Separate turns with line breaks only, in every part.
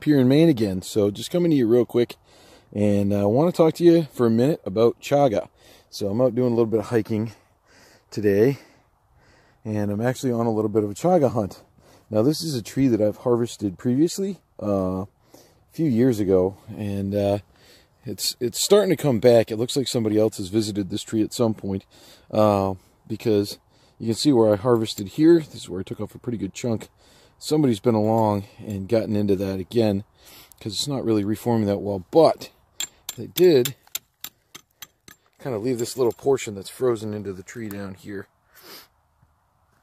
up here in Maine again. So just coming to you real quick and I want to talk to you for a minute about chaga. So I'm out doing a little bit of hiking today and I'm actually on a little bit of a chaga hunt. Now this is a tree that I've harvested previously uh, a few years ago and uh, it's it's starting to come back. It looks like somebody else has visited this tree at some point uh, because you can see where I harvested here. This is where I took off a pretty good chunk somebody's been along and gotten into that again because it's not really reforming that well. But they did kind of leave this little portion that's frozen into the tree down here.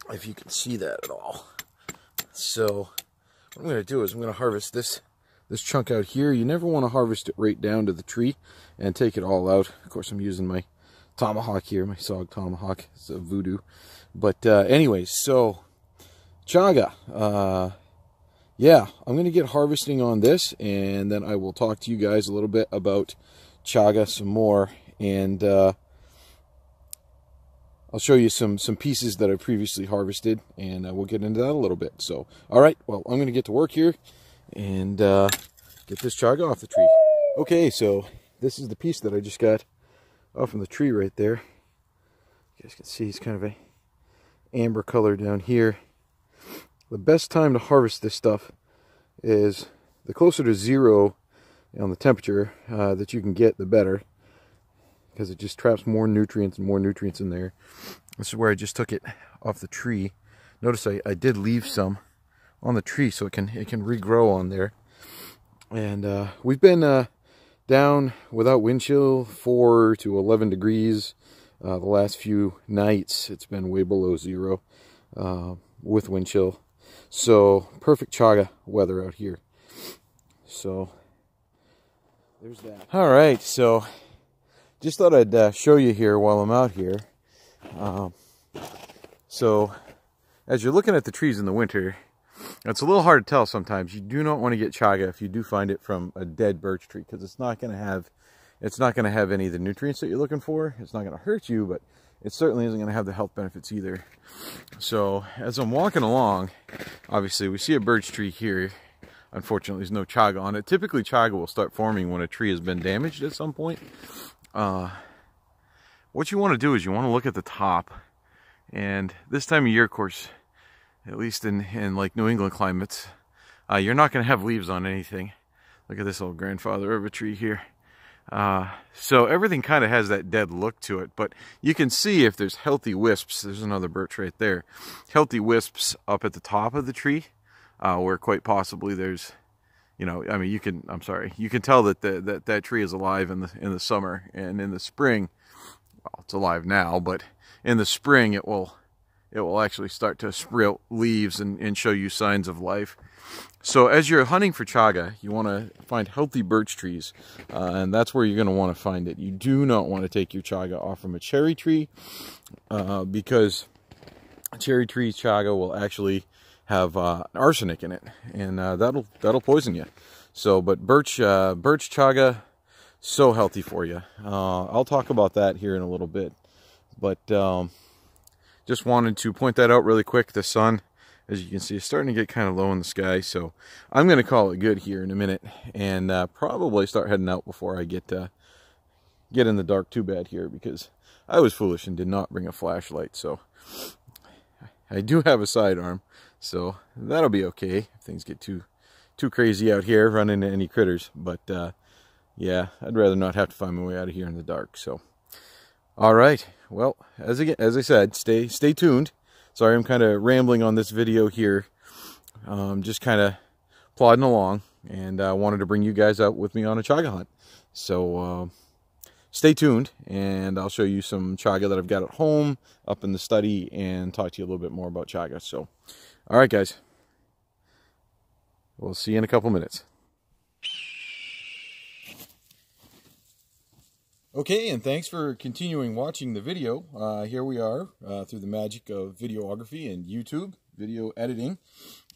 If you can see that at all. So what I'm going to do is I'm going to harvest this this chunk out here. You never want to harvest it right down to the tree and take it all out. Of course, I'm using my tomahawk here, my SOG tomahawk. It's a voodoo. But uh, anyways, so chaga. Uh, yeah, I'm going to get harvesting on this, and then I will talk to you guys a little bit about chaga some more, and uh, I'll show you some some pieces that I previously harvested, and uh, we'll get into that a little bit. So, all right, well, I'm going to get to work here and uh, get this chaga off the tree. Okay, so this is the piece that I just got off from the tree right there. You guys can see it's kind of a amber color down here the best time to harvest this stuff is the closer to zero on the temperature uh, that you can get, the better. Because it just traps more nutrients and more nutrients in there. This is where I just took it off the tree. Notice I, I did leave some on the tree so it can it can regrow on there. And uh, we've been uh, down without wind chill 4 to 11 degrees uh, the last few nights. It's been way below zero uh, with wind chill so perfect chaga weather out here. So there's that. All right, so just thought I'd uh, show you here while I'm out here. Um, so as you're looking at the trees in the winter, it's a little hard to tell sometimes. You do not want to get chaga if you do find it from a dead birch tree because it's not going to have it's not going to have any of the nutrients that you're looking for. It's not going to hurt you, but it certainly isn't going to have the health benefits either. So as I'm walking along, obviously we see a birch tree here. Unfortunately, there's no chaga on it. Typically, chaga will start forming when a tree has been damaged at some point. Uh, what you want to do is you want to look at the top. And this time of year, of course, at least in, in like New England climates, uh, you're not going to have leaves on anything. Look at this old grandfather of a tree here. Uh, so everything kind of has that dead look to it, but you can see if there's healthy wisps, there's another birch right there, healthy wisps up at the top of the tree, uh, where quite possibly there's, you know, I mean, you can, I'm sorry, you can tell that the, that, that tree is alive in the, in the summer and in the spring, well, it's alive now, but in the spring it will, it will actually start to sprout leaves and, and show you signs of life. So as you're hunting for chaga, you want to find healthy birch trees, uh, and that's where you're going to want to find it. You do not want to take your chaga off from a cherry tree, uh, because cherry tree chaga will actually have uh, arsenic in it, and uh, that'll that'll poison you. So, but birch uh, birch chaga, so healthy for you. Uh, I'll talk about that here in a little bit, but um, just wanted to point that out really quick. The sun as you can see, it's starting to get kind of low in the sky. So I'm going to call it good here in a minute and uh, probably start heading out before I get uh, get in the dark too bad here because I was foolish and did not bring a flashlight. So I do have a sidearm, so that'll be okay if things get too too crazy out here, run into any critters. But uh, yeah, I'd rather not have to find my way out of here in the dark. So, all right. Well, as I, as I said, stay stay tuned. Sorry, I'm kind of rambling on this video here. Um, just kind of plodding along and I uh, wanted to bring you guys out with me on a chaga hunt. So uh, stay tuned and I'll show you some chaga that I've got at home up in the study and talk to you a little bit more about chaga. So, all right, guys. We'll see you in a couple minutes. Okay, and thanks for continuing watching the video. Uh, here we are uh, through the magic of videography and YouTube, video editing,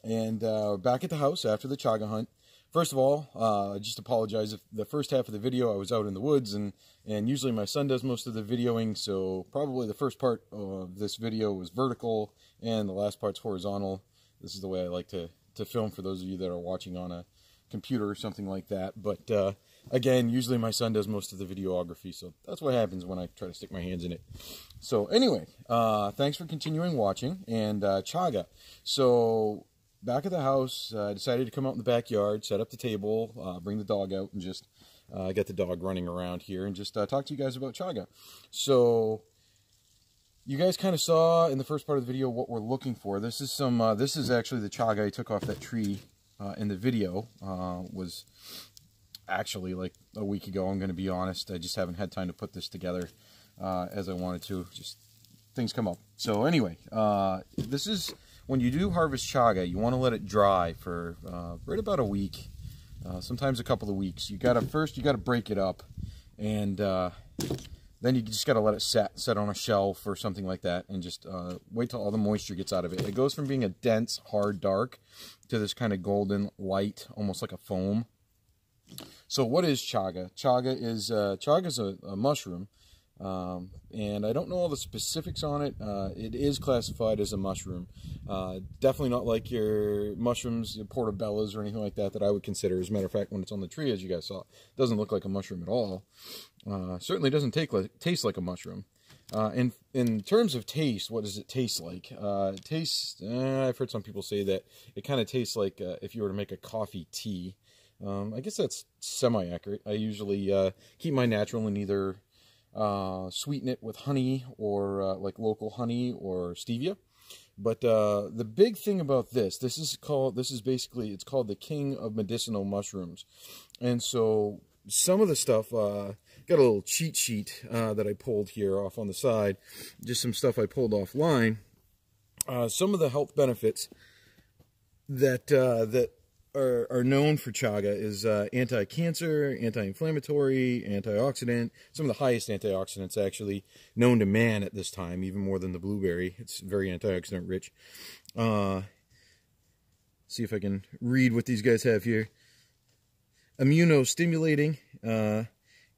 and uh, back at the house after the chaga hunt. First of all, uh, just apologize if the first half of the video I was out in the woods, and, and usually my son does most of the videoing, so probably the first part of this video was vertical, and the last part's horizontal. This is the way I like to, to to film for those of you that are watching on a computer or something like that. But uh, again, usually my son does most of the videography, so that's what happens when I try to stick my hands in it. So anyway, uh, thanks for continuing watching, and uh, chaga. So back at the house, I decided to come out in the backyard, set up the table, uh, bring the dog out, and just uh, get the dog running around here, and just uh, talk to you guys about chaga. So you guys kind of saw in the first part of the video what we're looking for. This is some. Uh, this is actually the chaga I took off that tree uh, in the video. Uh, was actually like a week ago. I'm going to be honest. I just haven't had time to put this together uh, as I wanted to. Just things come up. So anyway, uh, this is when you do harvest chaga. You want to let it dry for uh, right about a week. sometimes a couple of weeks. You gotta first you gotta break it up and then you just got to let it set, set on a shelf or something like that, and just uh, wait till all the moisture gets out of it. It goes from being a dense, hard, dark to this kind of golden light, almost like a foam. So what is chaga? Chaga is uh, chaga is a, a mushroom, um, and I don't know all the specifics on it. Uh, it is classified as a mushroom. Uh, definitely not like your mushrooms, your portobellas or anything like that that I would consider. As a matter of fact, when it's on the tree, as you guys saw, it doesn't look like a mushroom at all. Uh, certainly doesn't take like, taste like a mushroom. Uh, in in terms of taste, what does it taste like? Uh, tastes. Eh, I've heard some people say that it kind of tastes like uh, if you were to make a coffee tea. Um, I guess that's semi-accurate. I usually uh, keep my natural and either uh, sweeten it with honey or like local honey or stevia. But the big thing about this, this is called. This is basically it's called the king of medicinal mushrooms, and so some of the stuff got a little cheat sheet uh, that I pulled here off on the side. Just some stuff I pulled offline. Uh, some of the health benefits that uh, that are, are, known for chaga is uh, anti-cancer, anti-inflammatory, antioxidant. Some of the highest antioxidants actually known to man at this time, even more than the blueberry. It's very antioxidant rich. Uh, see if I can read what these guys have here. Immunostimulating, uh,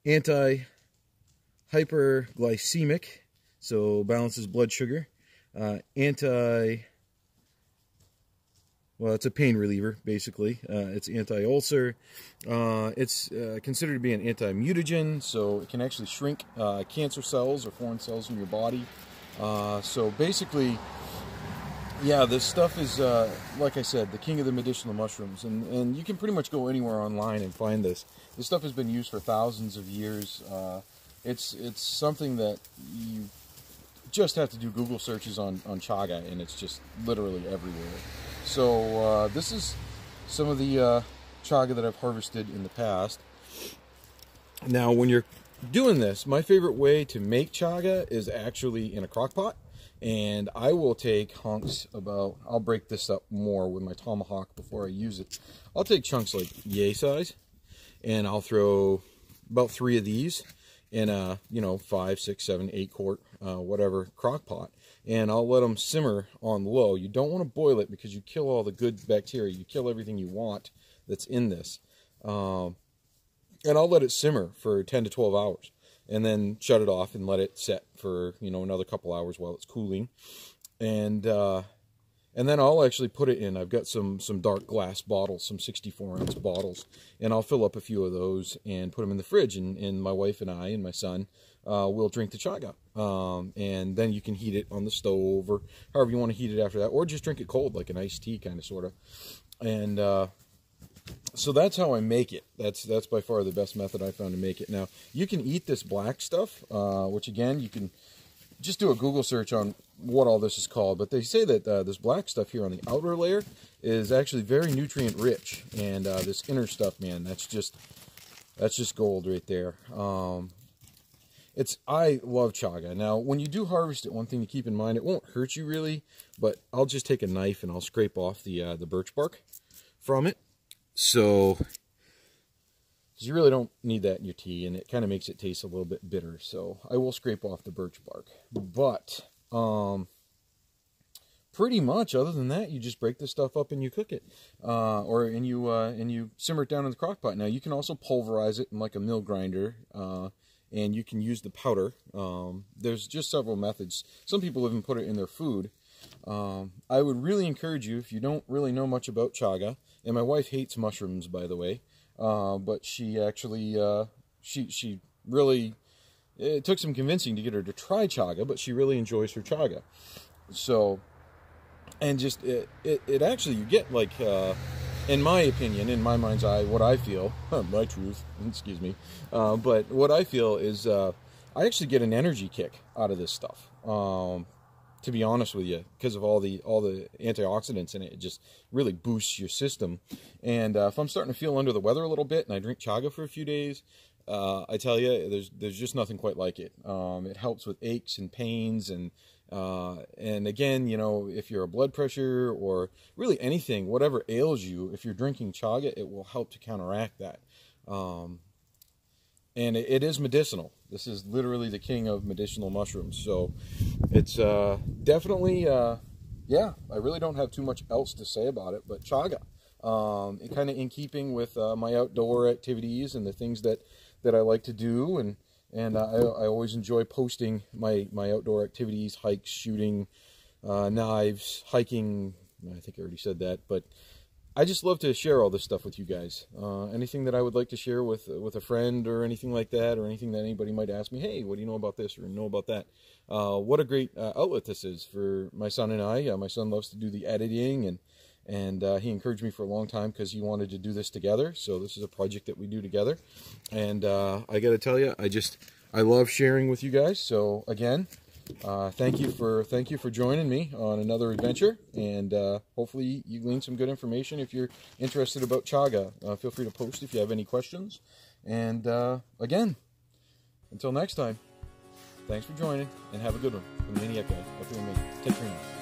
anti-hyperglycemic, so balances blood sugar. Uh, anti, well, it's a pain reliever, basically. Uh, it's anti-ulcer. Uh, it's uh, considered to be an anti-mutagen, so it can actually shrink uh, cancer cells or foreign cells in your body. Uh, so basically, yeah, this stuff is, uh, like I said, the king of the medicinal mushrooms. And, and you can pretty much go anywhere online and find this. This stuff has been used for thousands of years. It's, it's something that you just have to do Google searches on, on chaga, and it's just literally everywhere. So uh, this is some of the uh, chaga that I've harvested in the past. Now, when you're doing this, my favorite way to make chaga is actually in a crock pot and I will take hunks about, I'll break this up more with my tomahawk before I use it. I'll take chunks like yay size, and I'll throw about three of these in a, you know, five, six, seven, eight quart, uh, whatever, crock pot. And I'll let them simmer on low. You don't want to boil it because you kill all the good bacteria. You kill everything you want that's in this. Um, and I'll let it simmer for 10 to 12 hours and then shut it off and let it set for you know another couple hours while it's cooling and uh, and then I'll actually put it in I've got some some dark glass bottles some 64 ounce bottles and I'll fill up a few of those and put them in the fridge and, and my wife and I and my son uh, will drink the chaga um, and then you can heat it on the stove or however you want to heat it after that or just drink it cold like an iced tea kind of sort of and uh, so that's how I make it. That's that's by far the best method I found to make it. Now you can eat this black stuff, uh, which again you can just do a Google search on what all this is called. But they say that uh, this black stuff here on the outer layer is actually very nutrient rich, and uh, this inner stuff, man, that's just that's just gold right there. Um, it's I love chaga. Now, when you do harvest it, one thing to keep in mind, it won't hurt you really, but I'll just take a knife and I'll scrape off the uh, the birch bark from it so, you really don't need that in your tea, and it kind of makes it taste a little bit bitter. So, I will scrape off the birch bark. But, um, pretty much, other than that, you just break this stuff up and you cook it, uh, or and you uh, and you simmer it down in the crock pot. Now, you can also pulverize it in like a mill grinder. Uh, and you can use the powder. Um, there's just several methods. Some people even put it in their food. Um, I would really encourage you if you don't really know much about chaga, and my wife hates mushrooms, by the way, uh, but she actually uh, she she really it took some convincing to get her to try chaga, but she really enjoys her chaga. So, and just it it, it actually you get like. Uh, in my opinion, in my mind's eye, what I feel, my truth, excuse me, uh, but what I feel is uh, I actually get an energy kick out of this stuff. Um, to be honest with you, because of all the all the antioxidants in it, it just really boosts your system. And uh, if I'm starting to feel under the weather a little bit, and I drink chaga for a few days, uh, I tell you, there's there's just nothing quite like it. Um, it helps with aches and pains, and uh, and again, you know, if you're a blood pressure or really anything, whatever ails you, if you're drinking chaga, it will help to counteract that. Um, and it, it is medicinal. This is literally the king of medicinal mushrooms. So it's uh, definitely, uh, yeah, I really don't have too much else to say about it, but chaga. Um, and kind of in keeping with uh, my outdoor activities and the things that, that I like to do. And, and uh, I, I always enjoy posting my, my outdoor activities, hikes, shooting, uh, knives, hiking. I think I already said that, but I just love to share all this stuff with you guys. Uh, anything that I would like to share with with a friend or anything like that, or anything that anybody might ask me, hey, what do you know about this or know about that? Uh, what a great uh, outlet this is for my son and I. Uh, my son loves to do the editing, and and uh, he encouraged me for a long time because he wanted to do this together. So this is a project that we do together, and uh, I got to tell you, I just I love sharing with you guys. So again, uh, thank you for thank you for joining me on another adventure, and uh, hopefully you glean some good information. If you're interested about chaga, uh, feel free to post if you have any questions. And uh, again, until next time, thanks for joining, and have a good one. The Maineiac Guy, up here me. Take care now.